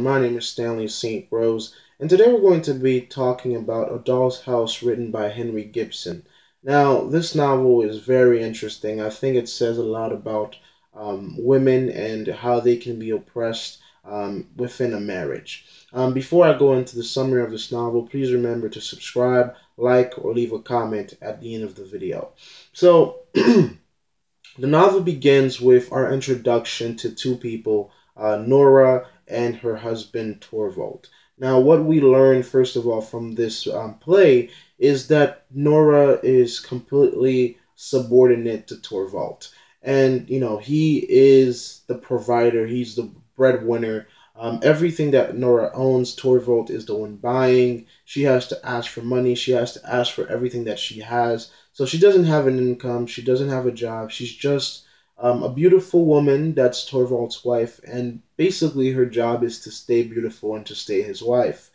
My name is Stanley St. Rose, and today we're going to be talking about A Doll's House written by Henrik Ibsen. Now, this novel is very interesting. I think it says a lot about um, women and how they can be oppressed um, within a marriage. Um, before I go into the summary of this novel, please remember to subscribe, like, or leave a comment at the end of the video. So, the novel begins with our introduction to two people, uh, Nora and her husband Torvald. Now, what we learn, first of all, from this um, play is that Nora is completely subordinate to Torvald. And, you know, he is the provider, he's the breadwinner. Um, everything that Nora owns, Torvald is the one buying. She has to ask for money. She has to ask for everything that she has. So she doesn't have an income. She doesn't have a job. She's just um, a beautiful woman that's Torvald's wife, and basically her job is to stay beautiful and to stay his wife.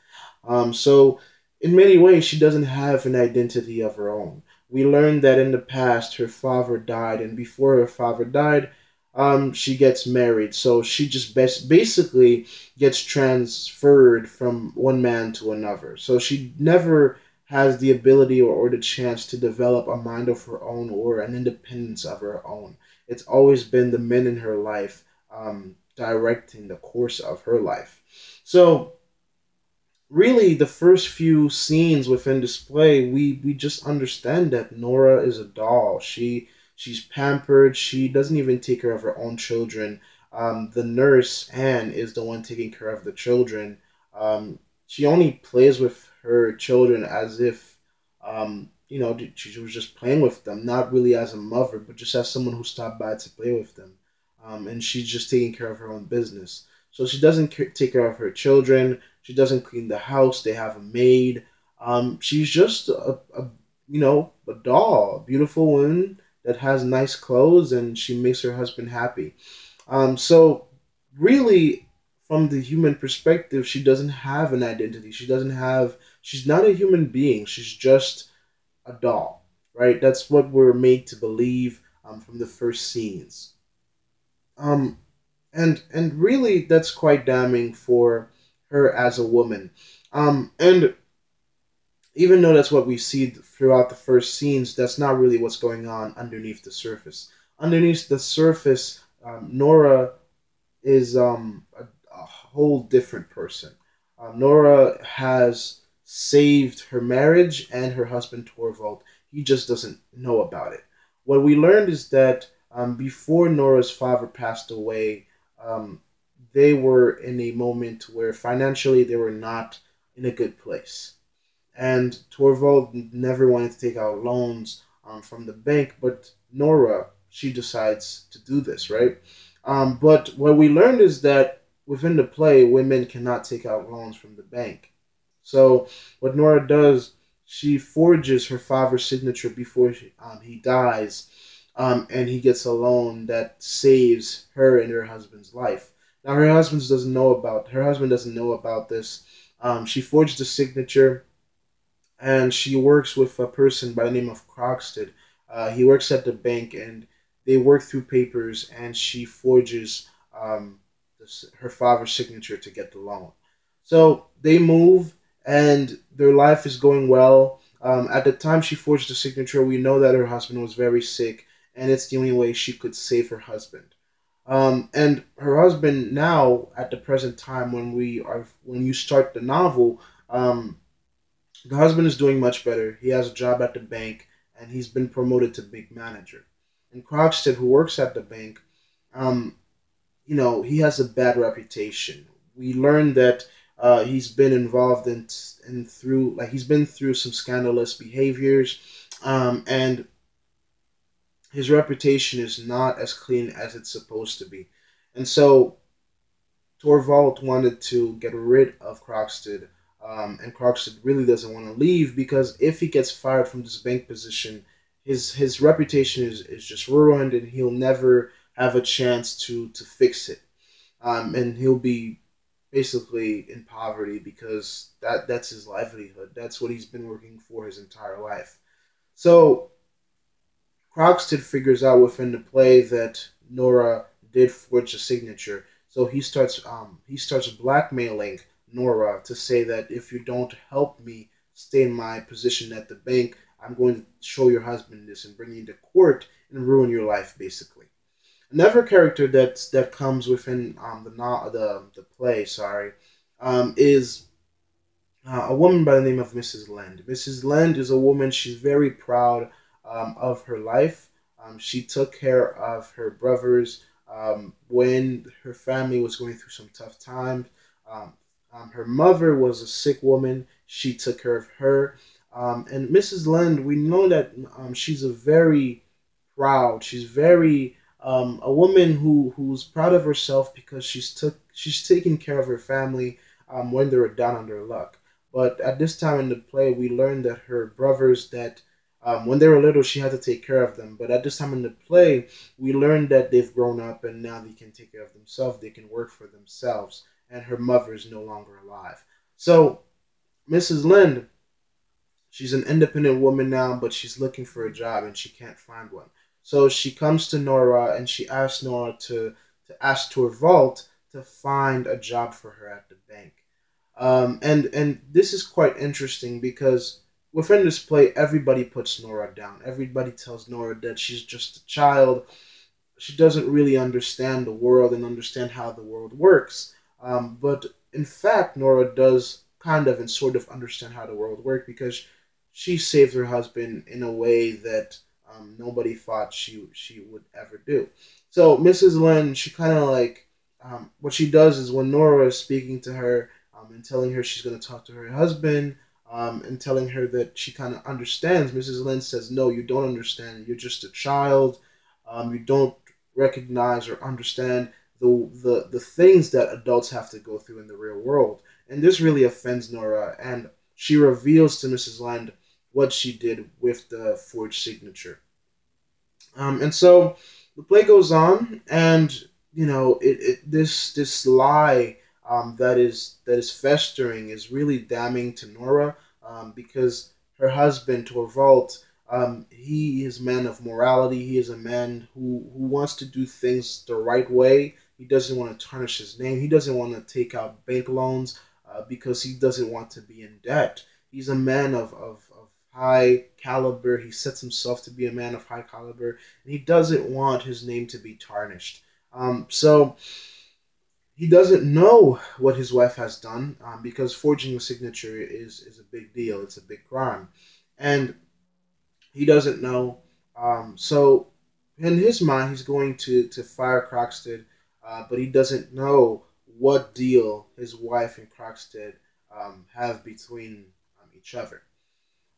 Um, so, in many ways, she doesn't have an identity of her own. We learned that in the past her father died, and before her father died, um, she gets married. So she just best basically gets transferred from one man to another. So she never has the ability or, or the chance to develop a mind of her own or an independence of her own it's always been the men in her life um, directing the course of her life. So, really, the first few scenes within display, we we just understand that Nora is a doll. She she's pampered. She doesn't even take care of her own children. Um, the nurse Anne is the one taking care of the children. Um, she only plays with her children as if um, you know, she was just playing with them, not really as a mother, but just as someone who stopped by to play with them. Um, and she's just taking care of her own business. So she doesn't take care of her children. She doesn't clean the house. They have a maid. Um, she's just a, a, you know, a doll, a beautiful woman that has nice clothes, and she makes her husband happy. Um, so really, from the human perspective, she doesn't have an identity. She doesn't have. She's not a human being. She's just a doll, right? That's what we're made to believe um, from the first scenes. Um, and and really, that's quite damning for her as a woman. Um, and even though that's what we see throughout the first scenes, that's not really what's going on underneath the surface. Underneath the surface, um, Nora is um, a, a, whole different person. Uh, Nora has saved her marriage and her husband Torvald. He just doesn't know about it. What we learned is that um, before Nora's father passed away, um, they were in a moment where financially they were not in a good place. And Torvald never wanted to take out loans um, from the bank, but Nora, she decides to do this, right? Um, but what we learned is that within the play, women cannot take out loans from the bank. So what Nora does, she forges her father's signature before she, um, he dies, um, and he gets a loan that saves her and her husband's life. Now her husband doesn't know about her husband doesn't know about this. Um, she forged the signature, and she works with a person by the name of Krogstad. Uh, he works at the bank, and they work through papers, and she forges um, this, her father's signature to get the loan. So they move and their life is going well. Um, at the time she forged the signature, we know that her husband was very sick, and it's the only way she could save her husband. Um, and her husband now, at the present time, when we are when you start the novel, um, the husband is doing much better. He has a job at the bank, and he's been promoted to big manager. And Krogstad, who works at the bank, um, you know, he has a bad reputation. We learn that uh, he's been involved in and through like he's been through some scandalous behaviors, um, and his reputation is not as clean as it's supposed to be, and so Torvald wanted to get rid of Krogstad, um, and Krogstad really doesn't want to leave because if he gets fired from this bank position, his his reputation is, is just ruined, and he'll never have a chance to to fix it, um, and he'll be basically in poverty because that that's his livelihood. That's what he's been working for his entire life. So Krogstad figures out within the play that Nora did forge a signature. So he starts um, he starts blackmailing Nora to say that if you don't help me stay in my position at the bank, I'm going to show your husband this and bring you to court and ruin your life, basically. Another character that's that comes within um, the the the play, sorry, um, is uh, a woman by the name of Mrs. Lind. Mrs. Lind is a woman. She's very proud um, of her life. Um, she took care of her brothers um, when her family was going through some tough times. Um, her mother was a sick woman. She took care of her. And Mrs. Lind, we know that she's a very proud. She's very um, a woman who who's proud of herself because she's took she's taking care of her family um, when they were down on their luck. But at this time in the play, we learned that her brothers that um, when they were little, she had to take care of them. But at this time in the play, we learned that they've grown up and now they can take care of themselves. They can work for themselves and her mother is no longer alive. So, Mrs. Lind, she's an independent woman now, but she's looking for a job and she can't find one. So she comes to Nora and she asks Nora to, to ask Torvald to find a job for her at the bank. Um, and and this is quite interesting because within this play, everybody puts Nora down. Everybody tells Nora that she's just a child. She doesn't really understand the world and understand how the world works. Um, but in fact, Nora does kind of and sort of understand how the world works because she saved her husband in a way that um, nobody thought she she would ever do. So Mrs. Lind, she kind of like um, what she does is when Nora is speaking to her um, and telling her she's going to talk to her husband um, and telling her that she kind of understands, Mrs. Lind says, "No, you don't understand. You're just a child. Um, you don't recognize or understand the, the the things that adults have to go through in the real world. And this really offends Nora, and she reveals to Mrs. Lind what she did with the forged signature. Um, and so the play goes on, and you know, it, it this this lie um, that is that is festering is really damning to Nora um, because her husband Torvald um, he is a man of morality. He is a man who, who wants to do things the right way he doesn't want to tarnish his name. He doesn't want to take out bank loans uh, because he doesn't want to be in debt. He's a man of, of, of high caliber. He sets himself to be a man of high caliber, and he doesn't want his name to be tarnished. Um, so he doesn't know what his wife has done um, because forging a signature is, is a big deal. It's a big crime. And he doesn't know. Um, so in his mind, he's going to, to fire Krogstad uh, but he doesn't know what deal his wife and Krogstad um, have between um, each other.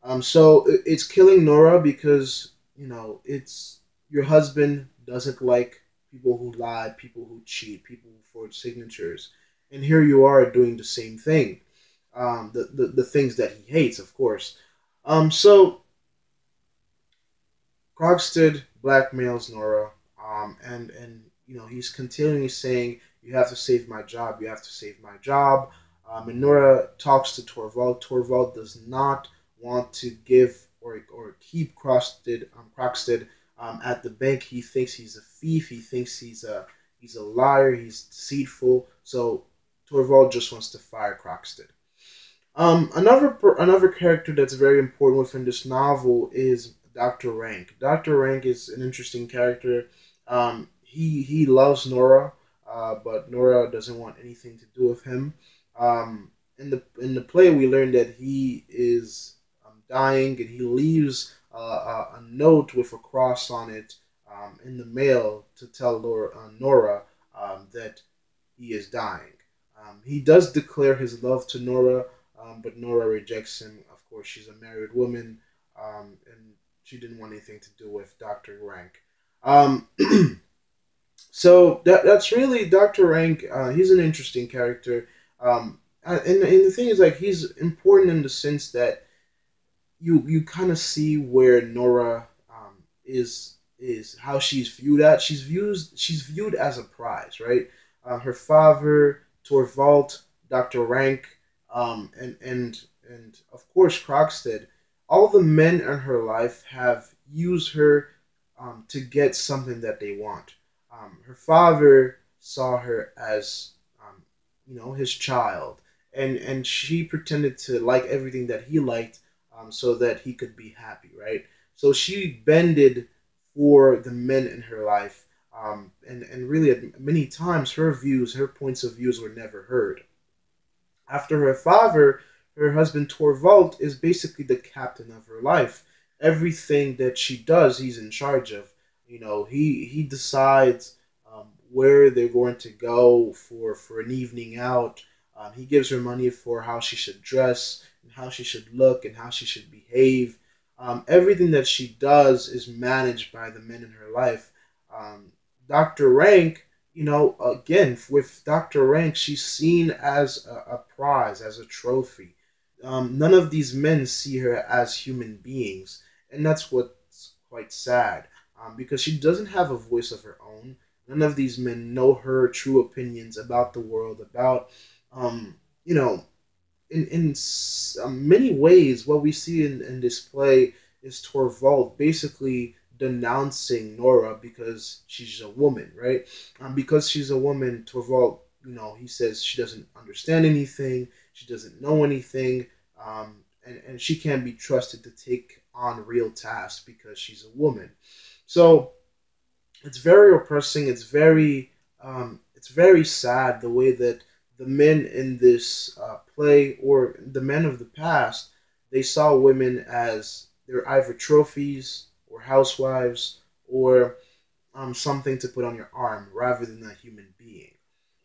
Um, so it's killing Nora because you know it's your husband doesn't like people who lie, people who cheat, people who forge signatures, and here you are doing the same thing. Um, the, the the things that he hates, of course. Um, so Krogstad blackmails Nora, um, and and you know, he's continually saying, "You have to save my job. You have to save my job." Um, and Nora talks to Torvald. Torvald does not want to give or, or keep Krogstad, um, um, at the bank. He thinks he's a thief. He thinks he's a he's a liar. He's deceitful. So Torvald just wants to fire Krogstad. Um, another another character that's very important within this novel is Dr. Rank. Dr. Rank is an interesting character. Um, he he loves Nora, uh, but Nora doesn't want anything to do with him. Um, in the in the play, we learn that he is dying, and he leaves uh, a, note with a cross on it um, in the mail to tell Laura, uh, Nora um, that he is dying. Um, he does declare his love to Nora, um, but Nora rejects him. Of course, she's a married woman, and she didn't want anything to do with Doctor Rank. So that that's really Doctor Rank. Uh, he's an interesting character, um, and, and the thing is like he's important in the sense that you you kind of see where Nora um, is is how she's viewed at. She's viewed she's viewed as a prize, right? Uh, her father, Torvald, Doctor Rank, um, and and and of course Krogstad. All the men in her life have used her um, to get something that they want. Um, her father saw her as, um, you know, his child, and and she pretended to like everything that he liked, um, so that he could be happy, right? So she bended for the men in her life, um, and and really many times her views, her points of views were never heard. After her father, her husband Torvald is basically the captain of her life. Everything that she does, he's in charge of. You know, he he decides um, where they're going to go for for an evening out. Um, he gives her money for how she should dress and how she should look and how she should behave. Um, everything that she does is managed by the men in her life. Um, Dr. Rank, you know, again, with Dr. Rank, she's seen as a, a prize, as a trophy. Um, none of these men see her as human beings, and that's what's quite sad um, because she doesn't have a voice of her own. None of these men know her true opinions about the world, about, um, you know, in, in um, many ways, what we see in, in this play is Torvald basically denouncing Nora because she's a woman, right? Um, because she's a woman, Torvald, you know, he says she doesn't understand anything, she doesn't know anything, um, and, and she can't be trusted to take on real tasks because she's a woman. So it's very oppressing. It's very um, it's very sad the way that the men in this uh, play or the men of the past they saw women as they're either trophies or housewives or um, something to put on your arm rather than a human being.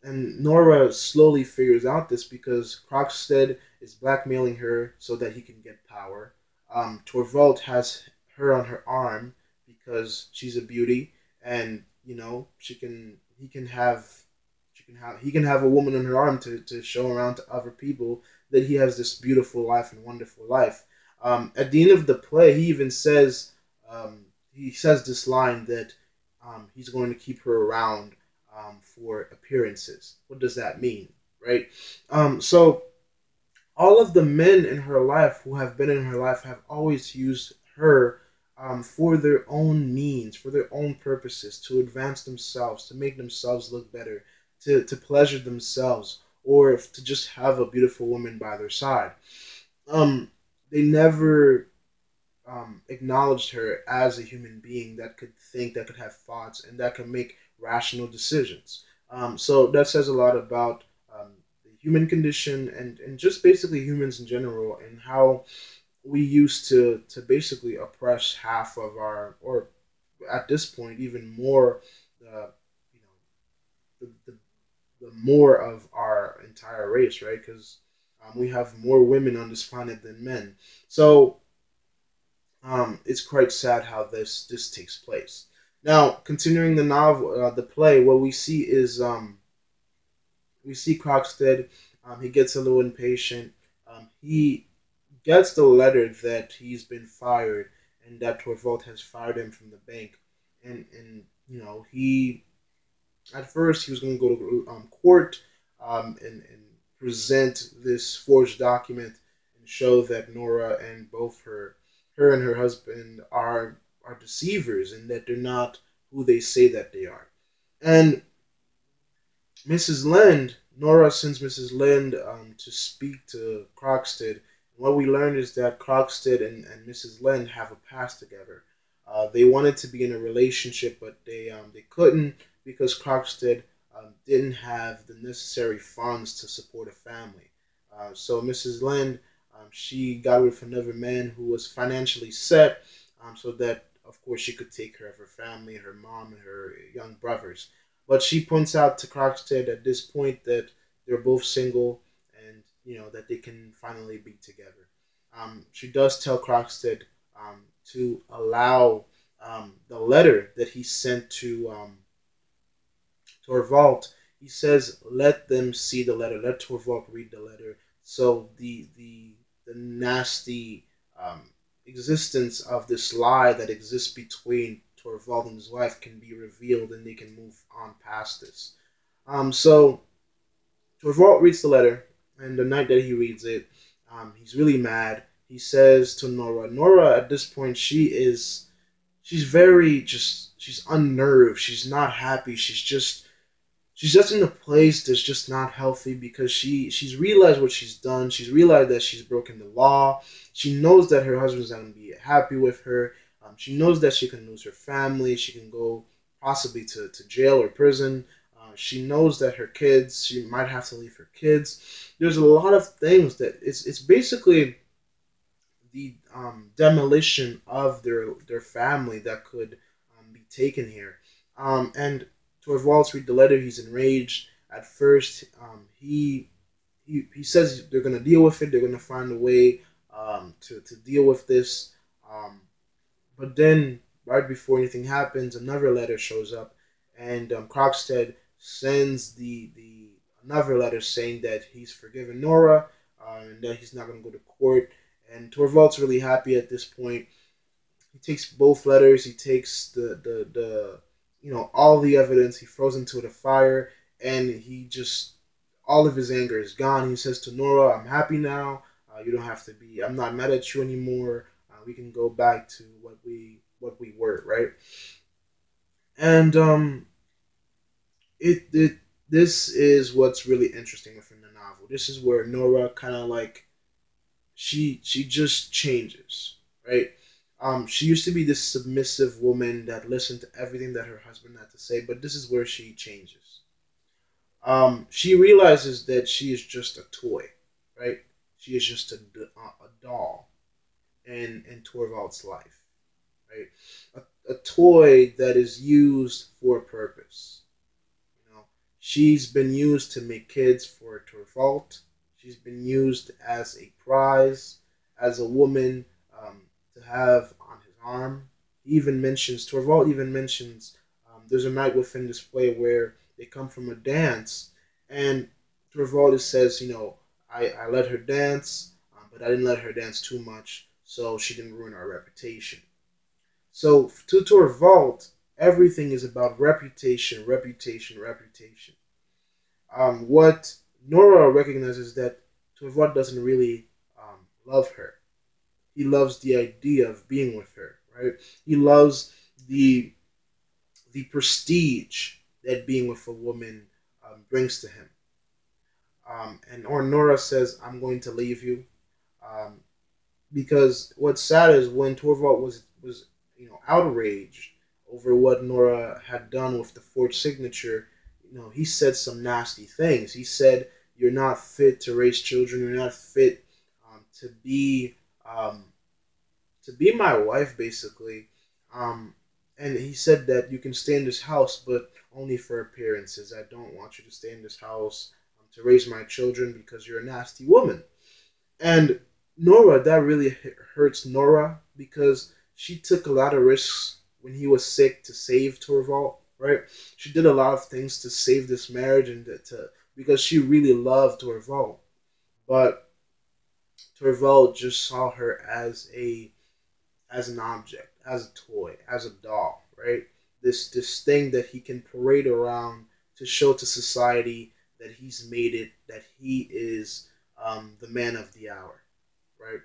And Nora slowly figures out this because Krogstad is blackmailing her so that he can get power. Um, Torvald has her on her arm because she's a beauty, and you know she can. He can have. Can have. He can have a woman in her arm to to show around to other people that he has this beautiful life and wonderful life. Um, at the end of the play, he even says um, he says this line that um, he's going to keep her around um, for appearances. What does that mean, right? Um, so all of the men in her life who have been in her life have always used her um, for their own means, for their own purposes, to advance themselves, to make themselves look better, to, to pleasure themselves, or to just have a beautiful woman by their side. Um, they never um, acknowledged her as a human being that could think, that could have thoughts, and that could make rational decisions. Um, so that says a lot about um, the human condition and, and just basically humans in general and how we used to, to basically oppress half of our, or at this point, even more, uh, you know, the, the, the more of our entire race, right? Because um, we have more women on this planet than men. So um, it's quite sad how this this takes place. Now, continuing the novel, uh, the play, what we see is um, we see Krogstad. Um, he gets a little impatient. Um, he gets the letter that he's been fired and that Torvald has fired him from the bank. And and you know he at first he was going to go to um, court um, and and present this forged document and show that Nora and both her her and her husband are are deceivers and that they're not who they say that they are. And Mrs. Lind, Nora sends Mrs. Lind um, to speak to Krogstad. what we learned is that Krogstad and, and Mrs. Lind have a past together. Uh, they wanted to be in a relationship, but they um, they couldn't because Krogstad um, didn't have the necessary funds to support a family. Uh, so Mrs. Lind, um, she got with another man who was financially set, um, so that of course she could take care of her family, her mom, and her young brothers. But she points out to Krogstad at this point that they're both single and you know that they can finally be together. Um, she does tell Krogstad um, to allow um, the letter that he sent to Torvald. He says, "Let them see the letter. Let Torvald read the letter." So the the the nasty um, existence of this lie that exists between Torvald and his wife can be revealed and they can move on past this. Um, so Torvald reads the letter, and the night that he reads it, um, he's really mad. He says to Nora, Nora at this point, she is, she's very just, she's unnerved. She's not happy. She's just, she's just in a place that's just not healthy because she she's realized what she's done. She's realized that she's broken the law. She knows that her husband's not gonna be happy with her. Um, she knows that she can lose her family. She can go possibly to, to jail or prison. Uh, she knows that her kids, she might have to leave her kids. There's a lot of things that it's it's basically the um, demolition of their their family that could um, be taken here. Um, and Torvalds read the letter. He's enraged. At first, um, he, he he says they're gonna deal with it. They're gonna find a way um, to to deal with this. Um, but then, right before anything happens, another letter shows up, and um, Krogstad sends the the another letter saying that he's forgiven Nora uh, and that he's not gonna go to court. And Torvald's really happy at this point. He takes both letters. He takes the the the you know all the evidence. He throws into the fire, and he just all of his anger is gone. He says to Nora, "I'm happy now. Uh, you don't have to be. I'm not mad at you anymore. Uh, we can go back to what we what we were, right?" And um, it it this is what's really interesting within the novel. This is where Nora kind of like she she just changes, right? Um, she used to be this submissive woman that listened to everything that her husband had to say, but this is where she changes. Um, she realizes that she is just a toy, right? She is just a, a doll in in Torvald's life, right? A, a toy that is used for a purpose. You know, she's been used to make kids for Torvald. She's been used as a prize, as a woman have on his arm. He even mentions, Torvald even mentions, um, there's a night within this play where they come from a dance, and Torvald says, you know, I, I let her dance, um, but I didn't let her dance too much, so she didn't ruin our reputation. So to Torvald, everything is about reputation, reputation, reputation. Um, what Nora recognizes that Torvald doesn't really um, love her. He loves the idea of being with her, right? He loves the the prestige that being with a woman um, brings to him. Um, and or Nora says, "I'm going to leave you," um, because what's sad is when Torvald was was you know outraged over what Nora had done with the forged signature you know, he said some nasty things. He said, "You're not fit to raise children. You're not fit um, to be um, to be my wife, basically." Um, and he said that you can stay in this house, but only for appearances. I don't want you to stay in this house um, to raise my children because you're a nasty woman. And Nora, that really hurts Nora because she took a lot of risks when he was sick to save Torvald right? She did a lot of things to save this marriage and to because she really loved Torvald, but Torvald just saw her as a as an object, as a toy, as a doll, right? This this thing that he can parade around to show to society that he's made it, that he is um, the man of the hour, right?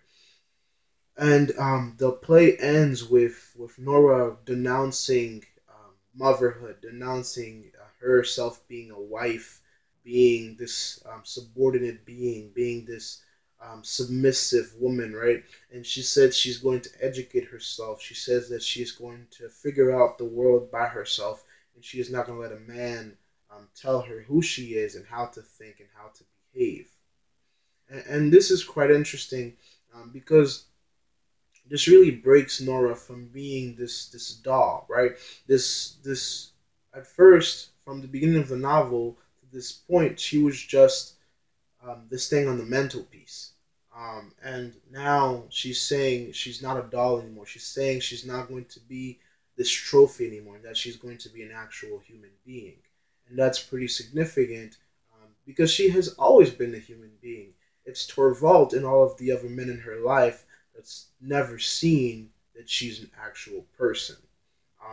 And um, the play ends with with Nora denouncing um, motherhood, denouncing uh, herself being a wife, being this um, subordinate being, being this um, submissive woman, right? And she said she's going to educate herself. She says that she's going to figure out the world by herself, and she is not going to let a man um, tell her who she is and how to think and how to behave. And, and this is quite interesting um, because this really breaks Nora from being this this doll, right? This this at first from the beginning of the novel to this point, she was just um, this thing on the mantelpiece. Um, and now she's saying she's not a doll anymore. She's saying she's not going to be this trophy anymore, that she's going to be an actual human being. And that's pretty significant um, because she has always been a human being. It's Torvald and all of the other men in her life that's never seen that she's an actual person.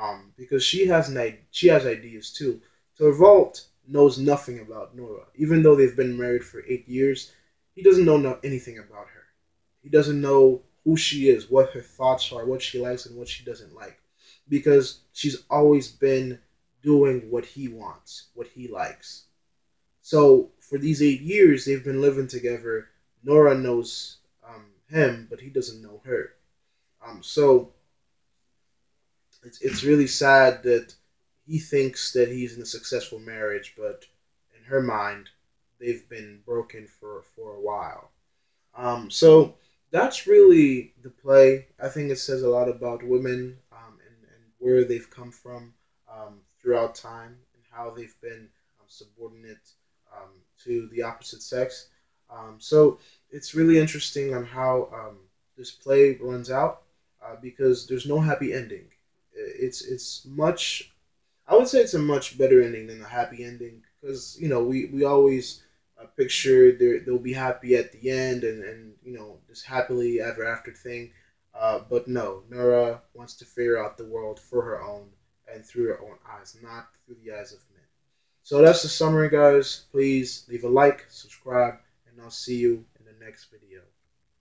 Um, because she has an she has ideas too. Torvald knows nothing about Nora, even though they've been married for eight years. He doesn't know no, anything about her. He doesn't know who she is, what her thoughts are, what she likes and what she doesn't like, because she's always been doing what he wants, what he likes. So for these eight years, they've been living together. Nora knows um, him, but he doesn't know her. Um, so it's it's really sad that he thinks that he's in a successful marriage, but in her mind, they've been broken for for a while. Um, so that's really the play. I think it says a lot about women um, and, and where they've come from um, throughout time and how they've been um, subordinate um, to the opposite sex. Um, so it's really interesting on how this play runs out uh, because there's no happy ending. It's it's much. I would say it's a much better ending than a happy ending because you know we we always uh, picture they they'll be happy at the end and and you know this happily ever after thing. Uh, but no, Nora wants to figure out the world for her own and through her own eyes, not through the eyes of men. So that's the summary, guys. Please leave a like, subscribe, and I'll see you in the next video.